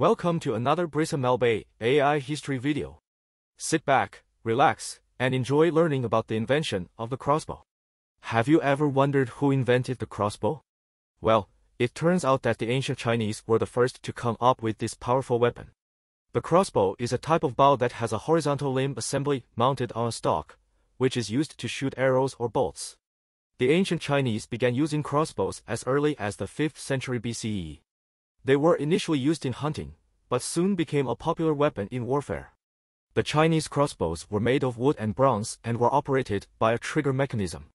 Welcome to another Brysa Melbey AI history video. Sit back, relax, and enjoy learning about the invention of the crossbow. Have you ever wondered who invented the crossbow? Well, it turns out that the ancient Chinese were the first to come up with this powerful weapon. The crossbow is a type of bow that has a horizontal limb assembly mounted on a stock, which is used to shoot arrows or bolts. The ancient Chinese began using crossbows as early as the 5th century BCE. They were initially used in hunting, but soon became a popular weapon in warfare. The Chinese crossbows were made of wood and bronze and were operated by a trigger mechanism.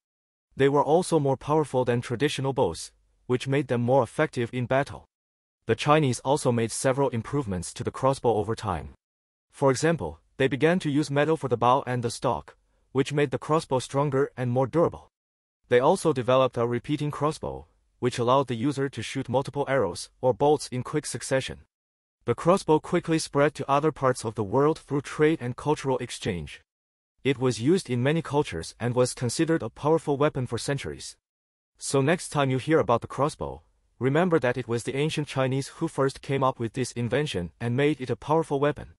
They were also more powerful than traditional bows, which made them more effective in battle. The Chinese also made several improvements to the crossbow over time. For example, they began to use metal for the bow and the stock, which made the crossbow stronger and more durable. They also developed a repeating crossbow, which allowed the user to shoot multiple arrows or bolts in quick succession. The crossbow quickly spread to other parts of the world through trade and cultural exchange. It was used in many cultures and was considered a powerful weapon for centuries. So next time you hear about the crossbow, remember that it was the ancient Chinese who first came up with this invention and made it a powerful weapon.